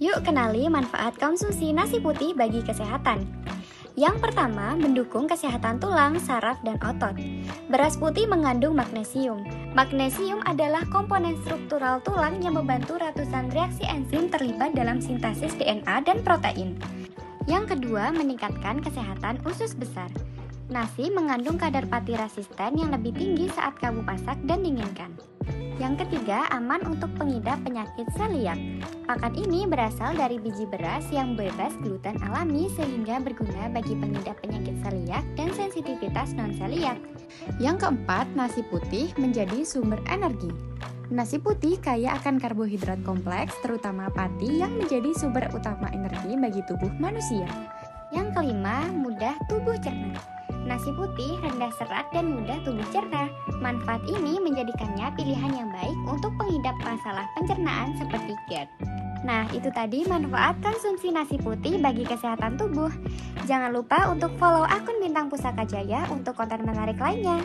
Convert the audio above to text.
Yuk kenali manfaat konsumsi nasi putih bagi kesehatan. Yang pertama, mendukung kesehatan tulang, saraf, dan otot. Beras putih mengandung magnesium. Magnesium adalah komponen struktural tulang yang membantu ratusan reaksi enzim terlibat dalam sintesis DNA dan protein. Yang kedua, meningkatkan kesehatan usus besar. Nasi mengandung kadar pati resisten yang lebih tinggi saat kamu masak dan dinginkan. Yang ketiga, aman untuk pengidap penyakit seliak. Pakan ini berasal dari biji beras yang bebas gluten alami sehingga berguna bagi pengidap penyakit seliak dan sensitivitas non-seliak. Yang keempat, nasi putih menjadi sumber energi. Nasi putih kaya akan karbohidrat kompleks, terutama pati yang menjadi sumber utama energi bagi tubuh manusia. Yang kelima, mudah tubuh cerna. Nasi putih rendah serat dan mudah tubuh cerna. Manfaat ini menjadikannya pilihan yang baik untuk pengidap masalah pencernaan seperti GERD. Nah, itu tadi manfaat konsumsi nasi putih bagi kesehatan tubuh. Jangan lupa untuk follow akun Bintang Pusaka Jaya untuk konten menarik lainnya.